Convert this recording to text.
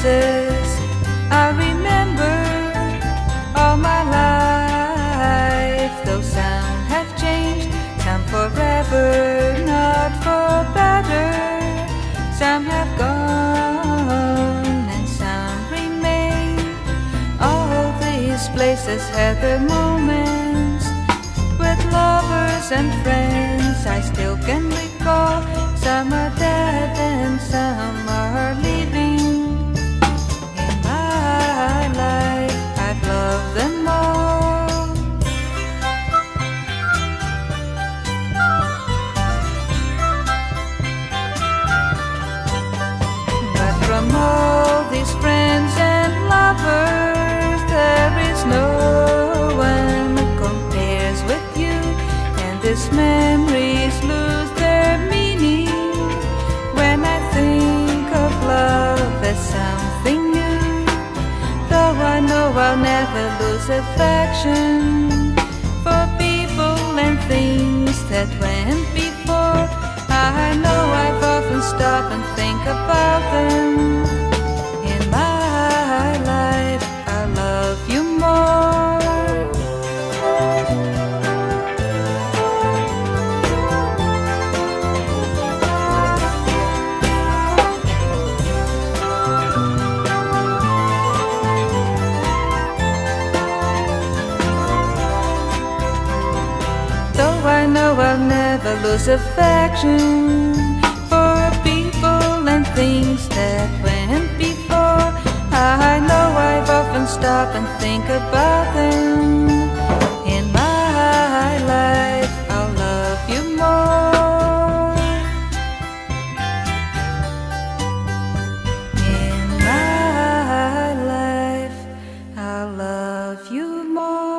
places I remember all my life. Though some have changed, some forever, not for better. Some have gone and some remain. All these places had their moments with lovers and friends. I still can recall some these memories lose their meaning when I think of love as something new. Though I know I'll never lose affection for people and things that went before. I know I've often stopped and think about jealous affection for people and things that went before. I know I've often stopped and think about them. In my life, I'll love you more. In my life, I'll love you more.